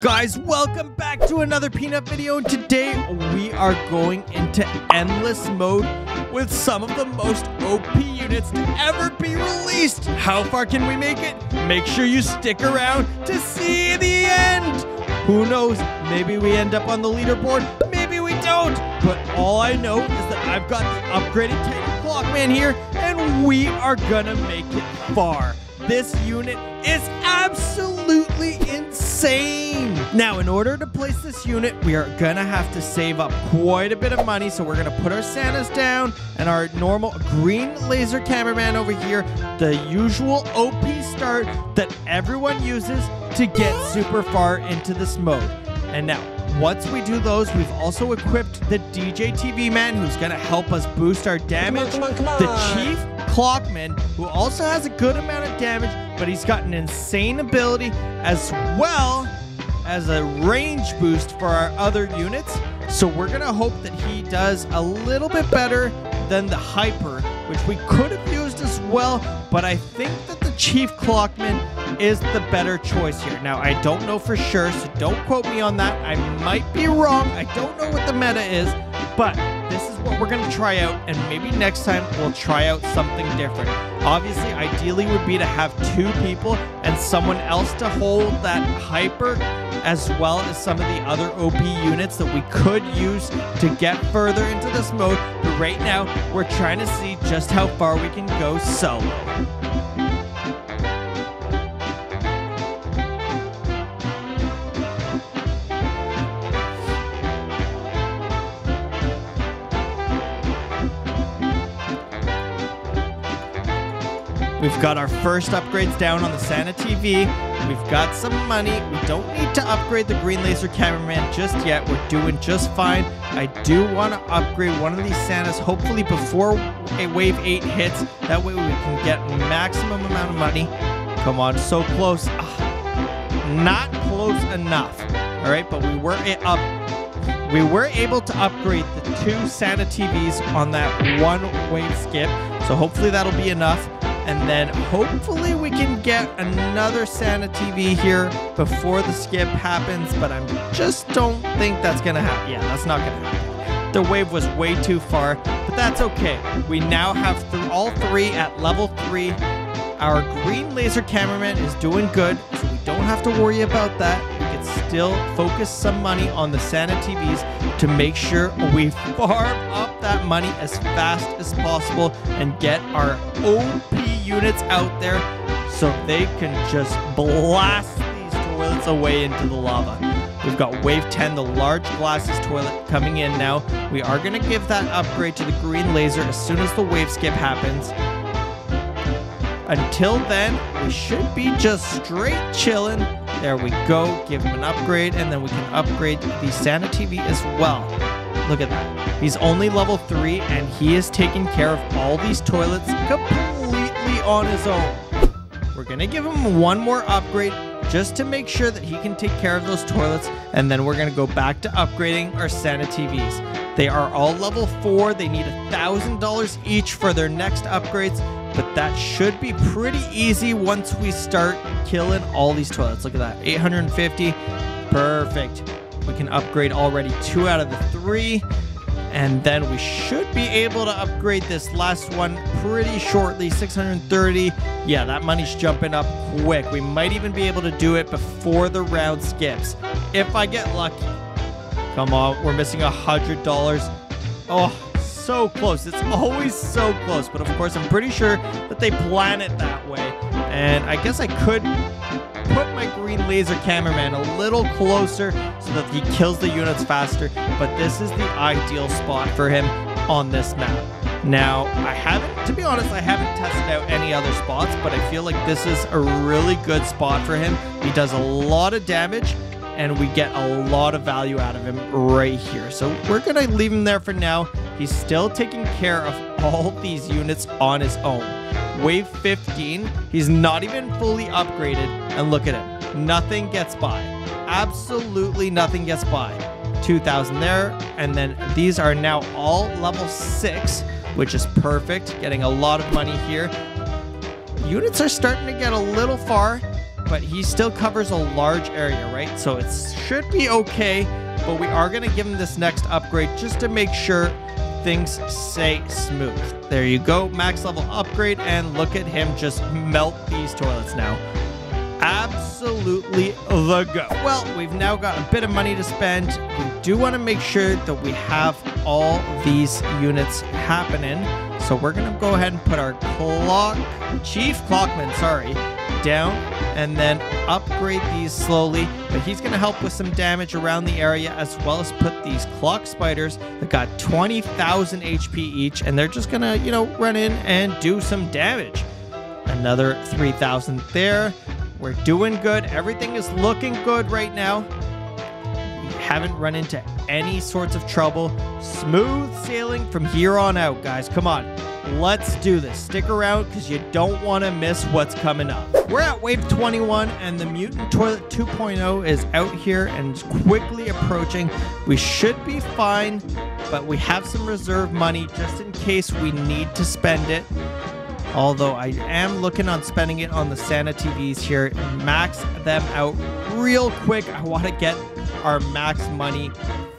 Guys, welcome back to another Peanut video, today we are going into Endless Mode with some of the most OP units to ever be released. How far can we make it? Make sure you stick around to see the end. Who knows, maybe we end up on the leaderboard, maybe we don't. But all I know is that I've got the upgraded Titan Clockman here, and we are gonna make it far. This unit is absolutely insane. Now, in order to place this unit, we are gonna have to save up quite a bit of money. So we're gonna put our Santas down and our normal green laser cameraman over here, the usual OP start that everyone uses to get super far into this mode. And now, once we do those, we've also equipped the DJ TV man who's going to help us boost our damage. come on, come The on. Chief Clockman, who also has a good amount of damage, but he's got an insane ability as well as a range boost for our other units. So we're going to hope that he does a little bit better than the Hyper, which we could have used as well, but I think that the Chief Clockman is the better choice here. Now, I don't know for sure, so don't quote me on that. I might be wrong. I don't know what the meta is, but this is what we're going to try out, and maybe next time we'll try out something different. Obviously, ideally would be to have two people and someone else to hold that hyper, as well as some of the other OP units that we could use to get further into this mode. But right now, we're trying to see just how far we can go solo. We've got our first upgrades down on the Santa TV. We've got some money. We don't need to upgrade the green laser cameraman just yet. We're doing just fine. I do want to upgrade one of these Santas, hopefully before a wave 8 hits. That way we can get maximum amount of money. Come on, so close. Ah, not close enough. All right, but we were up. We were able to upgrade the two Santa TVs on that one wave skip. So hopefully that'll be enough. And then hopefully we can get another Santa TV here before the skip happens. But I just don't think that's to happen. Yeah, that's not to happen. The wave was way too far, but that's okay. We now have th- all three at level three. Our green laser cameraman is doing good, so we don't have to worry about that. We can still focus some money on the Santa TVs to make sure we farm up that money as fast as possible and get our OP units out there so they can just blast these toilets away into the lava. We've got Wave 10, the large glasses toilet coming in now. We are going to give that upgrade to the green laser as soon as the wave skip happens. Until then, we should be just straight chilling. There we go. Give him an upgrade, and then we can upgrade the Santa TV as well. Look at that. He's only level 3, and he is taking care of all these toilets completely on his own. We're to give him one more upgrade just to make sure that he can take care of those toilets, and then we're to go back to upgrading our Santa TVs. They are all level 4. They need a $1,000 each for their next upgrades, but that should be pretty easy once we start killing all these toilets. Look at that 850. Perfect. We can upgrade already two out of the three. And then we should be able to upgrade this last one pretty shortly 630. Yeah, that money's jumping up quick. We might even be able to do it before the round skips if I get lucky. Come on, we're missing a hundred dollars. Oh, so close. It's always so close. But of course, I'm pretty sure that they plan it that way. And I guess I could put my green laser cameraman a little closer so that he kills the units faster. But this is the ideal spot for him on this map. Now, I haven't, to be honest, I haven't tested out any other spots, but I feel like this is a really good spot for him. He does a lot of damage and we get a lot of value out of him right here. So we're gonna leave him there for now. He's still taking care of all these units on his own. Wave 15, he's not even fully upgraded, and look at him. Nothing gets by. Absolutely nothing gets by. 2,000 there, and then these are now all level 6, which is perfect. Getting a lot of money here. Units are starting to get a little far, but he still covers a large area, right? So it should be okay, but we are going to give him this next upgrade just to make sure things stay smooth. There you go, max level upgrade, and look at him just melt these toilets now. Absolutely the go. Well, we've now got a bit of money to spend. We do want to make sure that we have all these units happening. So we're going to go ahead and put our clock, Chief Clockman, sorry, down and then upgrade these slowly. But he's going to help with some damage around the area as well as put these clock spiders that got 20,000 HP each. And they're just going to, you know, run in and do some damage. Another 3,000 there. We're doing good. Everything is looking good right now. We haven't run into any sorts of trouble. Smooth sailing from here on out, guys. Come on. Let's do this. Stick around because you don't want to miss what's coming up. We're at wave 21 and the Mutant Toilet 2.0 is out here and quickly approaching. We should be fine, but we have some reserve money just in case we need to spend it. Although I am looking on spending it on the Santa TVs here, max them out real quick. I want to get our max money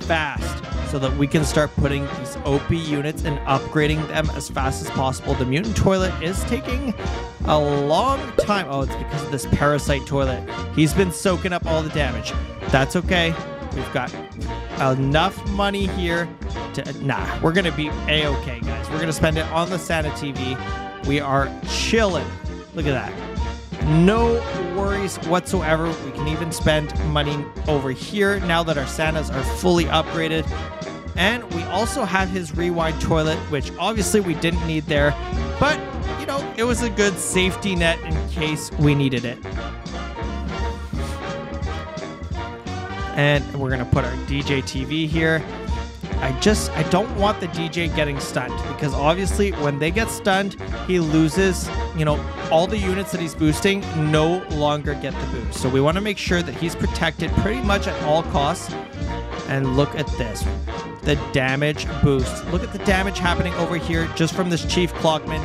fast so that we can start putting these OP units and upgrading them as fast as possible. The mutant toilet is taking a long time. Oh, it's because of this parasite toilet. He's been soaking up all the damage. That's okay. We've got enough money here to... Nah, we're going to be A-okay, guys. We're going to spend it on the Santa TV. We are chilling. Look at that. No worries whatsoever. We can even spend money over here now that our Santas are fully upgraded. And we also have his rewind toilet, which obviously we didn't need there. But, you know, it was a good safety net in case we needed it. And we're going to put our DJ TV here. I just I don't want the DJ getting stunned because obviously when they get stunned, he loses, you know, all the units that he's boosting no longer get the boost. So we want to make sure that he's protected pretty much at all costs. And look at this. The damage boost. Look at the damage happening over here just from this Chief Clockman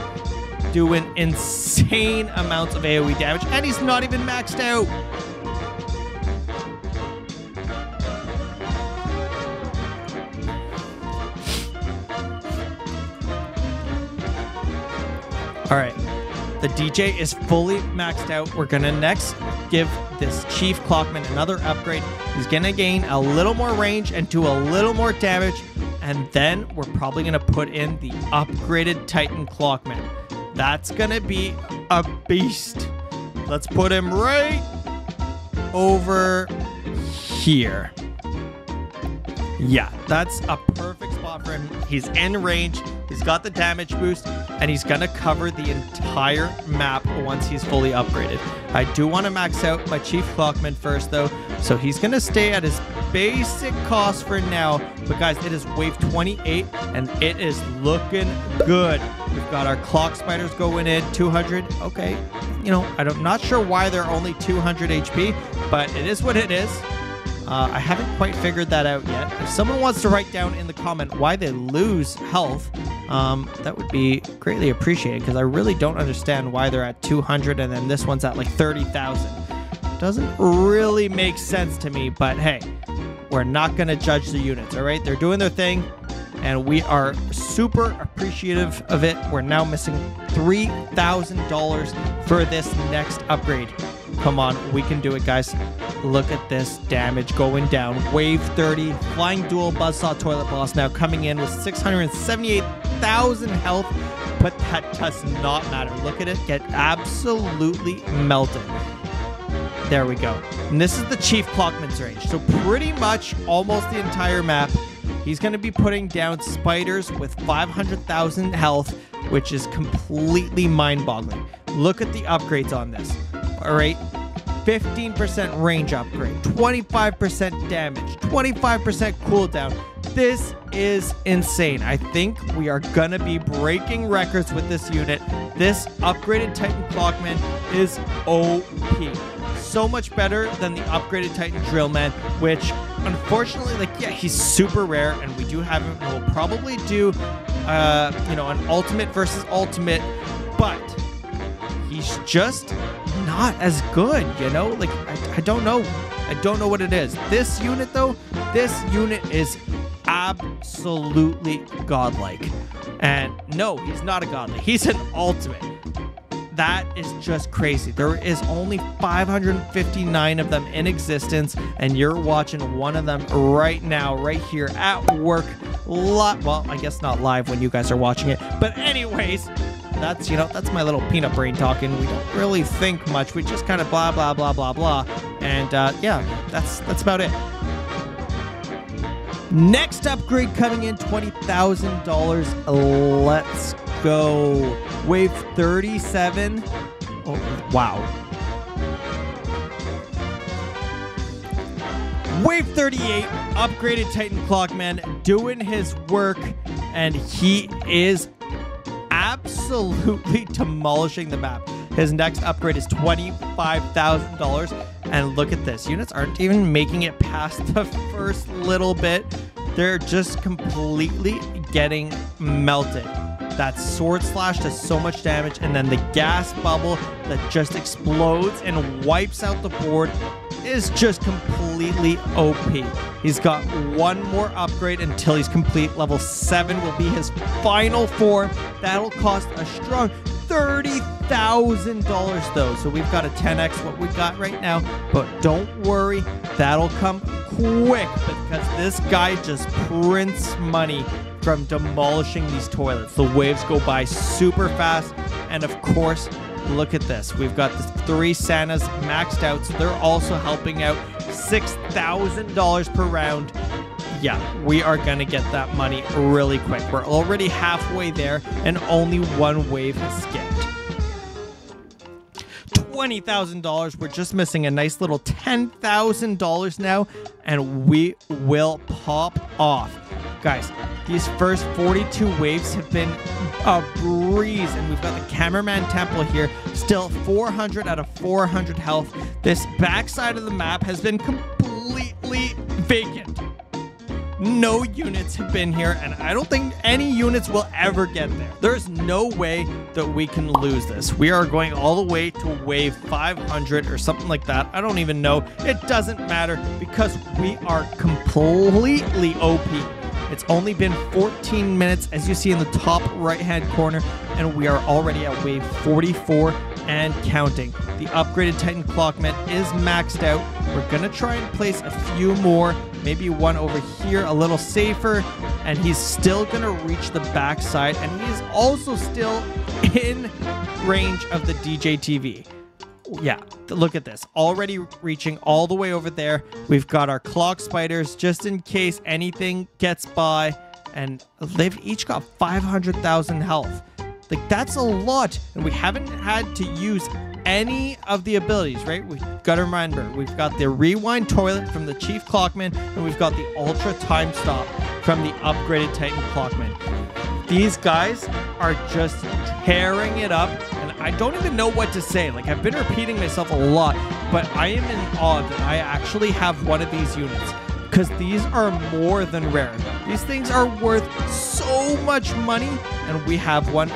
doing insane amounts of AoE damage and he's not even maxed out. All right. The DJ is fully maxed out. We're going to next give this Chief Clockman another upgrade. He's going to gain a little more range and do a little more damage. And then we're probably going to put in the upgraded Titan Clockman. That's going to be a beast. Let's put him right over here. Yeah, that's a perfect He's in range. He's got the damage boost, and he's going to cover the entire map once he's fully upgraded. I do want to max out my Chief Clockman first, though, so he's going to stay at his basic cost for now. But guys, it is wave 28, and it is looking good. We've got our clock spiders going in, 200. Okay, you know, I'm not sure why they're only 200 HP, but it is what it is. Uh, I haven't quite figured that out yet. If someone wants to write down in the comment why they lose health, um, that would be greatly appreciated because I really don't understand why they're at 200 and then this one's at like 30,000. Doesn't really make sense to me, but hey, we're not going to judge the units, all right? They're doing their thing and we are super appreciative of it. We're now missing $3,000 for this next upgrade. Come on, we can do it, guys. Look at this damage going down. Wave 30, Flying Dual Buzzsaw Toilet Boss now coming in with 678,000 health, but that does not matter. Look at it get absolutely melted. There we go. And this is the Chief Clockman's range. So pretty much almost the entire map. He's going to be putting down spiders with 500,000 health, which is completely mind-boggling. Look at the upgrades on this. All right. 15% range upgrade, 25% damage, 25% cooldown. This is insane. I think we are to be breaking records with this unit. This upgraded Titan Clockman is OP. So much better than the upgraded Titan Drillman, which unfortunately, like, yeah, he's super rare, and we do have him, and we'll probably do, uh, you know, an ultimate versus ultimate, but he's just not as good, you know? Like, I, I don't know. I don't know what it is. This unit, though, this unit is absolutely godlike. And no, he's not a godlike. He's an ultimate. That is just crazy. There is only 559 of them in existence, and you're watching one of them right now, right here at work. Lot, well, I guess not live when you guys are watching it, but anyways, that's you know that's my little peanut brain talking. We don't really think much. We just kind of blah blah blah blah blah, and uh, yeah, that's that's about it. Next upgrade coming in twenty thousand dollars. Let's go. Wave 37. Oh, wow. Wave 38, upgraded Titan Clockman, doing his work, and he is absolutely demolishing the map. His next upgrade is $25,000. And look at this. Units aren't even making it past the first little bit. They're just completely getting melted. That sword slash does so much damage, and then the gas bubble that just explodes and wipes out the board is just completely OP. He's got one more upgrade until he's complete. Level 7 will be his final form. That'll cost a strong $30,000 though. So we've got a 10x what we got right now. But don't worry, that'll come quick because this guy just prints money from demolishing these toilets. The waves go by super fast. And of course, look at this. We've got the three Santas maxed out, so they're also helping out $6,000 per round. Yeah, we are going to get that money really quick. We're already halfway there, and only one wave has skipped. $20,000. We're just missing a nice little $10,000 now, and we will pop off. Guys, these first 42 waves have been a breeze, and we've got the Cameraman Temple here, still 400 out of 400 health. This backside of the map has been completely vacant. No units have been here, and I don't think any units will ever get there. There's no way that we can lose this. We are going all the way to wave 500 or something like that. I don't even know. It doesn't matter because we are completely OP. It's only been 14 minutes, as you see in the top right-hand corner, and we are already at wave 44 and counting. The upgraded Titan Clockman is maxed out. We're to try and place a few more, maybe one over here, a little safer, and he's still to reach the backside, and he is also still in range of the DJ TV yeah, look at this. Already reaching all the way over there. We've got our clock spiders just in case anything gets by. And they've each got 500,000 health. Like, that's a lot. And we haven't had to use any of the abilities, right? We've got to remember, we've got the rewind toilet from the Chief Clockman, and we've got the Ultra Time Stop from the upgraded Titan Clockman. These guys are just tearing it up I don't even know what to say. Like, I've been repeating myself a lot, but I am in awe that I actually have one of these units because these are more than rare. These things are worth so much money, and we have one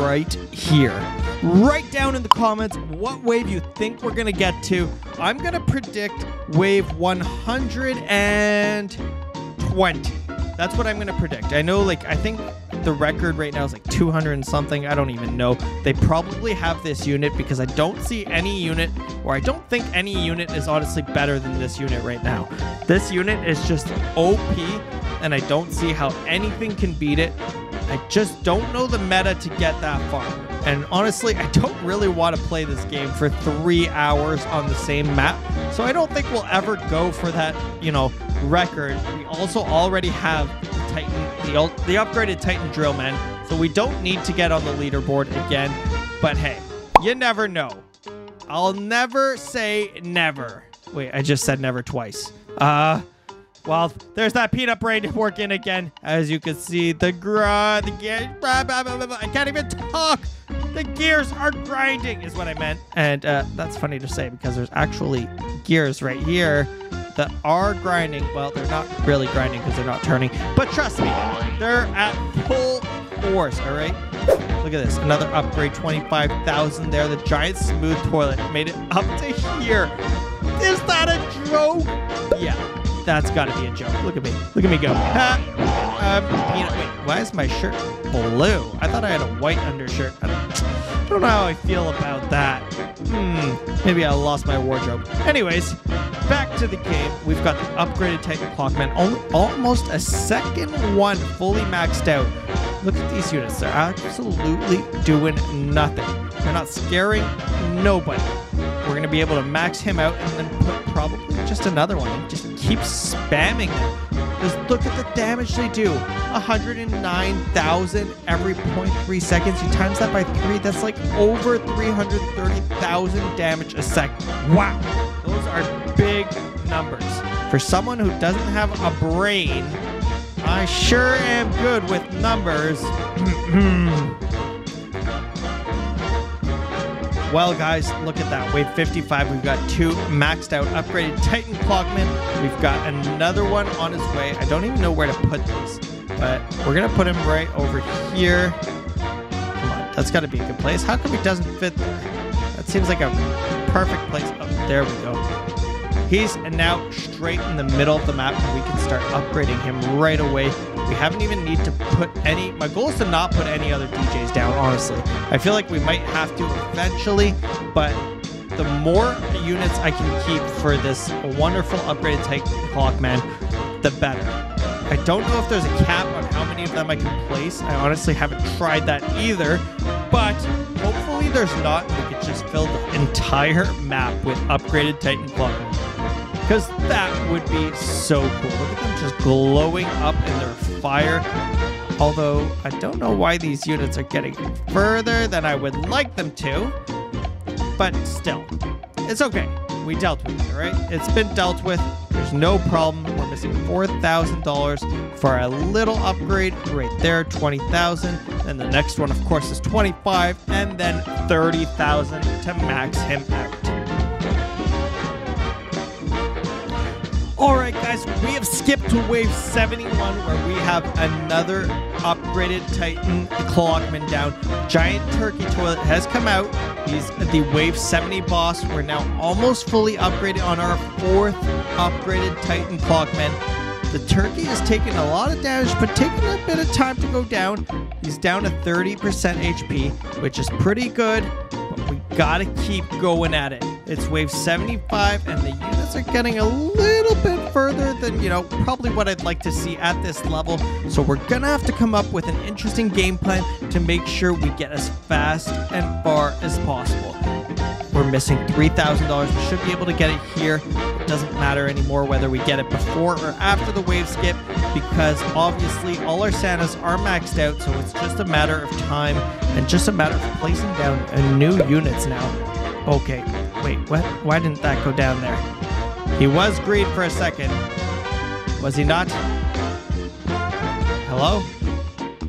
right here. Write down in the comments what wave you think we're going to get to. I'm going to predict wave 120. That's what I'm going to predict. I know, like, I think the record right now is like 200 and something. I don't even know. They probably have this unit because I don't see any unit, or I don't think any unit is honestly better than this unit right now. This unit is just OP, and I don't see how anything can beat it. I just don't know the meta to get that far. And honestly, I don't really want to play this game for three hours on the same map. So I don't think we'll ever go for that, you know, record. We also already have Titan, the, the upgraded Titan drill Drillman, so we don't need to get on the leaderboard again. But hey, you never know. I'll never say never. Wait, I just said never twice. Uh, well, there's that peanut brain working again. As you can see, the grind, the gear, blah, blah, blah, I can't even talk. The gears are grinding, is what I meant. And uh, that's funny to say because there's actually gears right here that are grinding. Well, they're not really grinding because they're not turning, but trust me, they're at full force, all right? Look at this. Another upgrade, 25,000 there. The giant smooth toilet made it up to here. Is that a joke? Yeah, that's got to be a joke. Look at me. Look at me go. Ha! Um, you know, wait, why is my shirt blue? I thought I had a white undershirt. Don't know how I feel about that. Hmm, maybe I lost my wardrobe. Anyways, back to the game. We've got the upgraded Titan Clockman. Only, almost a second one fully maxed out. Look at these units. They're absolutely doing nothing. They're not scaring nobody. We're going to be able to max him out and then put probably just another one and just keep spamming them. Just look at the damage they do. 109,000 every 0.3 seconds. You times that by three, that's like over 330,000 damage a second. Wow. Those are big numbers. For someone who doesn't have a brain, I sure am good with numbers. well, guys, look at that. Wave 55, we've got two maxed out upgraded Titan Clockmen. We've got another one on his way. I don't even know where to put these, but we're going to put him right over here. Come on, that's got to be a good place. How come he doesn't fit there? That seems like a perfect place. Oh, there we go. He's now straight in the middle of the map and we can start upgrading him right away. We haven't even need to put any, my goal is to not put any other DJs down, honestly. I feel like we might have to eventually, but the more units I can keep for this wonderful upgraded Titan Clockman, the better. I don't know if there's a cap on how many of them I can place. I honestly haven't tried that either, but hopefully there's not. We could just fill the entire map with upgraded Titan Clockman because that would be so cool. Look at them just glowing up in their fire. Although I don't know why these units are getting further than I would like them to, but still, it's okay. We dealt with it, right? It's been dealt with. There's no problem. We're missing $4,000 for a little upgrade right there, 20,000. And the next one, of course, is 25 and then 30,000 to max him out. All right, guys, we have skipped to wave 71 where we have another upgraded Titan Clockman down. Giant Turkey Toilet has come out. He's the wave 70 boss. We're now almost fully upgraded on our fourth upgraded Titan Clockman. The turkey is taking a lot of damage, but taking a bit of time to go down. He's down to 30% HP, which is pretty good, but we gotta keep going at it. It's wave 75, and the units are getting a little bit further than, you know, probably what I'd like to see at this level. So we're gonna have to come up with an interesting game plan to make sure we get as fast and far as possible. We're missing $3,000. We should be able to get it here. It doesn't matter anymore whether we get it before or after the wave skip because obviously all our Santas are maxed out. So it's just a matter of time and just a matter of placing down new units now. Okay, wait, what? Why didn't that go down there? He was green for a second. Was he not? Hello?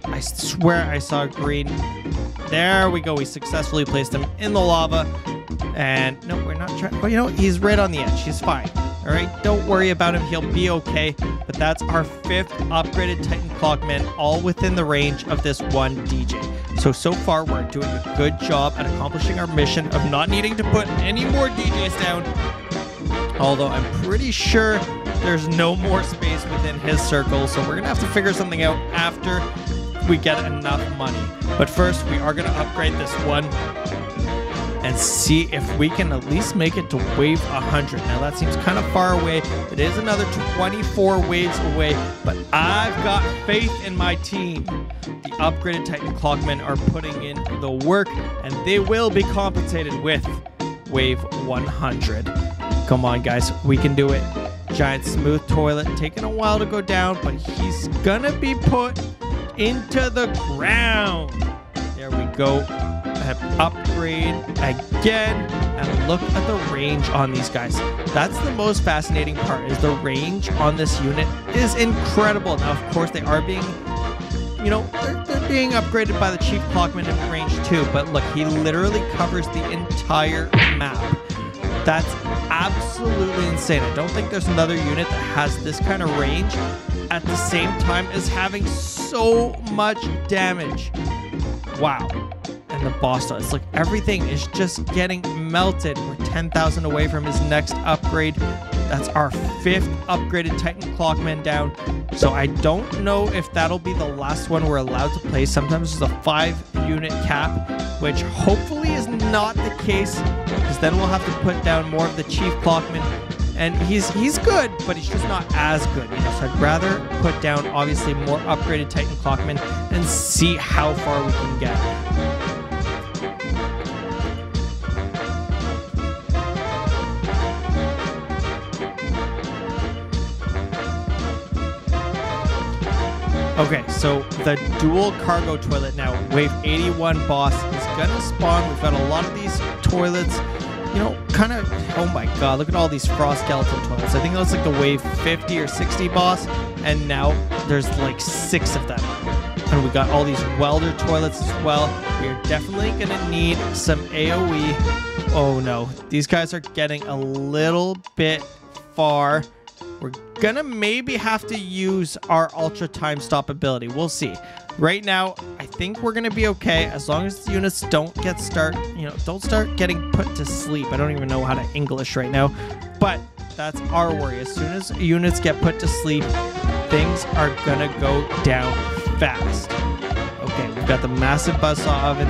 I swear I saw green. There we go. We successfully placed him in the lava. And no, we're not trying. Well, you know, he's right on the edge. He's fine. All right, don't worry about him. He'll be okay. But that's our fifth upgraded Titan Clockman, all within the range of this one DJ. So, so far, we're doing a good job at accomplishing our mission of not needing to put any more DJs down. Although I'm pretty sure there's no more space within his circle. So, we're to have to figure something out after we get enough money. But first, we are to upgrade this one and see if we can at least make it to wave 100. Now, that seems kind of far away. It is another 24 waves away, but I've got faith in my team. The upgraded Titan Clockmen are putting in the work, and they will be compensated with wave 100. Come on, guys. We can do it. Giant smooth toilet taking a while to go down, but he's gonna be put into the ground. There we go upgrade again and look at the range on these guys. That's the most fascinating part is the range on this unit is incredible. Now of course they are being you know they're, they're being upgraded by the chief clockman in range 2 but look he literally covers the entire map. That's absolutely insane. I don't think there's another unit that has this kind of range at the same time as having so much damage. Wow. The boss does. Look, everything is just getting melted. We're 10,000 away from his next upgrade. That's our fifth upgraded Titan Clockman down. So I don't know if that'll be the last one we're allowed to play. Sometimes there's a five unit cap, which hopefully is not the case, because then we'll have to put down more of the Chief Clockman. And he's he's good, but he's just not as good. You know? So I'd rather put down obviously more upgraded Titan Clockman and see how far we can get. Okay, so the dual cargo toilet now, wave 81 boss is gonna spawn. We've got a lot of these toilets, you know, kind of. Oh my god, look at all these frost skeleton toilets. I think that was like the wave 50 or 60 boss, and now there's like six of them. And we got all these welder toilets as well. We're definitely gonna need some AoE. Oh no, these guys are getting a little bit far. We're gonna maybe have to use our ultra time stop ability. We'll see. Right now, I think we're gonna be okay as long as the units don't get start, you know, don't start getting put to sleep. I don't even know how to English right now, but that's our worry. As soon as units get put to sleep, things are gonna go down fast. Okay, we've got the massive buzzsaw oven.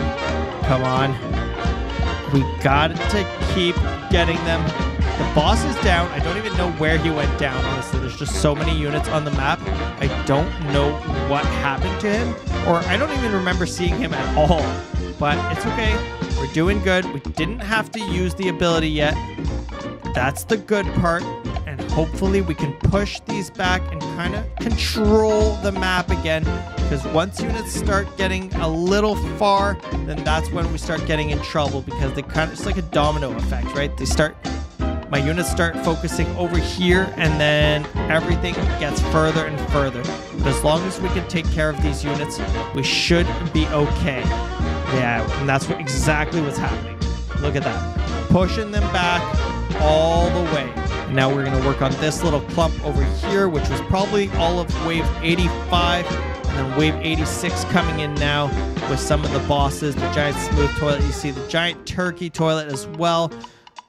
Come on. We got to keep getting them. The boss is down. I don't even know where he went down, honestly. There's just so many units on the map. I don't know what happened to him, or I don't even remember seeing him at all. But it's okay. We're doing good. We didn't have to use the ability yet. That's the good part. And hopefully we can push these back and kind of control the map again. Because once units start getting a little far, then that's when we start getting in trouble because they kind of, it's like a domino effect, right? They start my units start focusing over here and then everything gets further and further. But as long as we can take care of these units, we should be okay. Yeah, and that's what, exactly what's happening. Look at that. Pushing them back all the way. Now we're going to work on this little clump over here, which was probably all of wave 85. And then wave 86 coming in now with some of the bosses. The giant smooth toilet. You see the giant turkey toilet as well.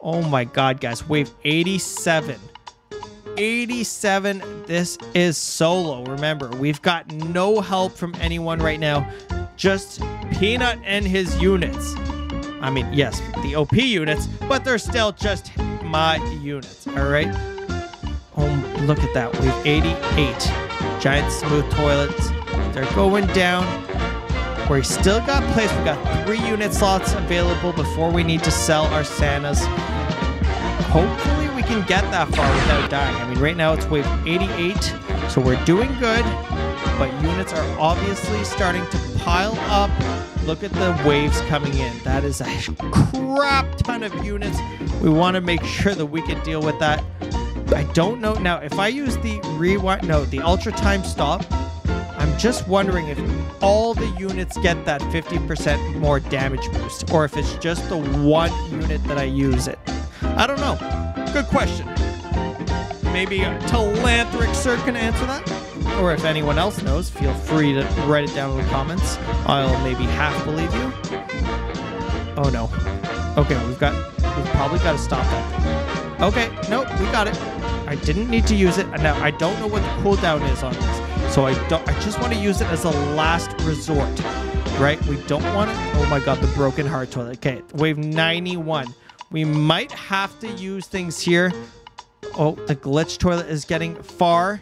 Oh my god, guys. Wave 87. 87. This is solo. Remember, we've got no help from anyone right now. Just Peanut and his units. I mean, yes, the OP units, but they're still just my units, all right? Oh, look at that. Wave 88. Giant smooth toilets. They're going down. We still got place. We got three unit slots available before we need to sell our Santas. Hopefully we can get that far without dying. I mean, right now it's wave 88, so we're doing good, but units are obviously starting to pile up. Look at the waves coming in. That is a crap ton of units. We want to make sure that we can deal with that. I don't know. Now, if I use the rewind, no, the ultra time stop, I'm just wondering if all the units get that 50% more damage boost, or if it's just the one unit that I use it. I don't know. Good question. Maybe Telanthric Sir can answer that? Or if anyone else knows, feel free to write it down in the comments. I'll maybe half believe you. Oh no. Okay, we've got we've probably got to stop that. Okay, nope, we got it. I didn't need to use it. And now I don't know what the cooldown is on this. So I don't I just want to use it as a last resort. Right? We don't want it. Oh my god, the broken heart toilet. Okay, wave 91. We might have to use things here. Oh, the glitch toilet is getting far.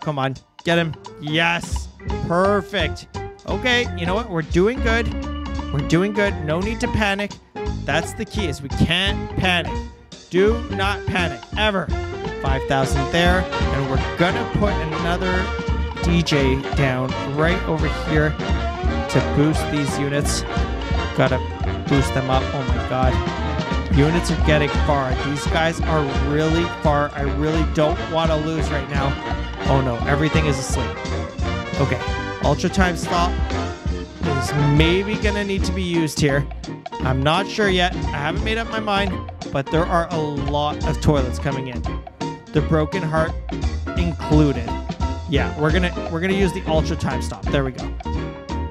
Come on, get him. Yes, perfect. Okay, you know what? We're doing good. We're doing good. No need to panic. That's the key is we can't panic. Do not panic, ever. 5,000 there. And we're gonna put another DJ down right over here to boost these units. Gotta boost them up. Oh my god. Units are getting far. These guys are really far. I really don't want to lose right now. Oh no, everything is asleep. Okay, ultra time stop is maybe gonna need to be used here. I'm not sure yet. I haven't made up my mind, but there are a lot of toilets coming in. The broken heart included. Yeah, we're gonna we're gonna use the ultra time stop. There we go.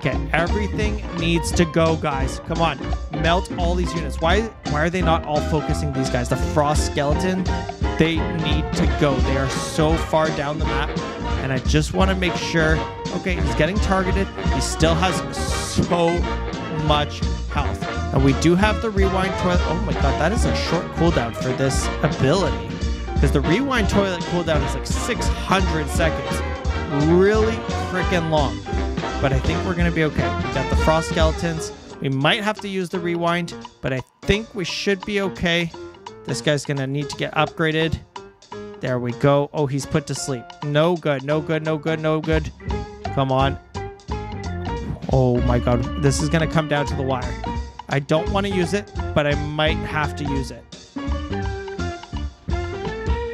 Okay, everything needs to go, guys. Come on, melt all these units. Why why are they not all focusing these guys? The frost skeleton, they need to go. They are so far down the map, and I just want to make sure. Okay, he's getting targeted. He still has so much health. And we do have the rewind toilet. Oh my god, that is a short cooldown for this ability. Because the rewind toilet cooldown is like 600 seconds. Really freaking long but I think we're going to be okay. We got the frost skeletons. We might have to use the rewind, but I think we should be okay. This guy's going to need to get upgraded. There we go. Oh, he's put to sleep. No good, no good, no good, no good. Come on. Oh my god, this is going to come down to the wire. I don't want to use it, but I might have to use it.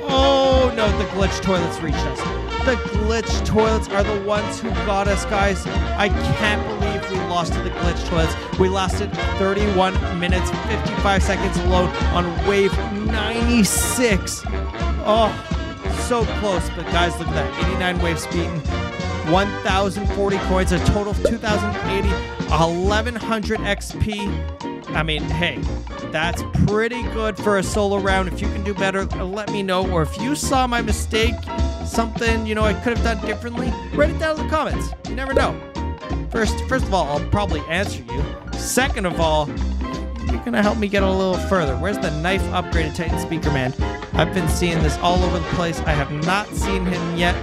Oh no, the glitch toilets reached us the glitch toilets are the ones who got us, guys. I can't believe we lost to the glitch toilets. We lasted 31 minutes, 55 seconds alone on wave 96. Oh, so close. But guys, look at that 89 wave speed. 1,040 coins, a total of 2,080, 1,100 XP. I mean, hey, that's pretty good for a solo round. If you can do better, let me know. Or if you saw my mistake, something, you know, I could have done differently, write it down in the comments. You never know. First, first of all, I'll probably answer you. Second of all, you're gonna help me get a little further. Where's the knife upgraded Titan Speaker Man? I've been seeing this all over the place. I have not seen him yet.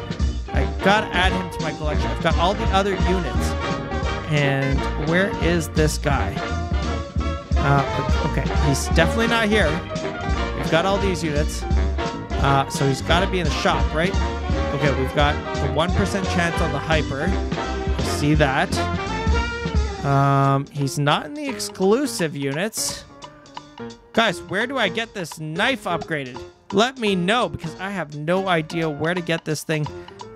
I gotta add him to my collection. I've got all the other units. And where is this guy? Uh, okay, he's definitely not here. We've got all these units. Uh, so he's got to be in the shop, right? Okay, we've got the 1% chance on the hyper. See that. Um, he's not in the exclusive units. Guys, where do I get this knife upgraded? Let me know because I have no idea where to get this thing.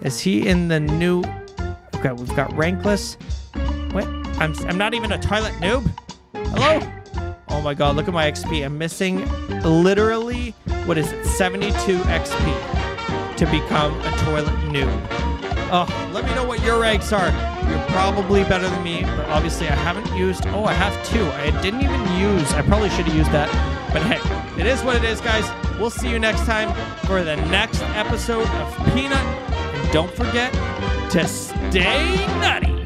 Is he in the new... Okay, we've got rankless. What? I'm, I'm not even a toilet noob? Hello? Oh my god, look at my XP. I'm missing literally, what is it, 72 XP to become a toilet noob. Oh, let me know what your ranks are. You're probably better than me, but obviously I haven't used... Oh, I have two. I didn't even use... I probably should have used that. But hey, it is what it is, guys. We'll see you next time for the next episode of Peanut. And don't forget to stay nutty.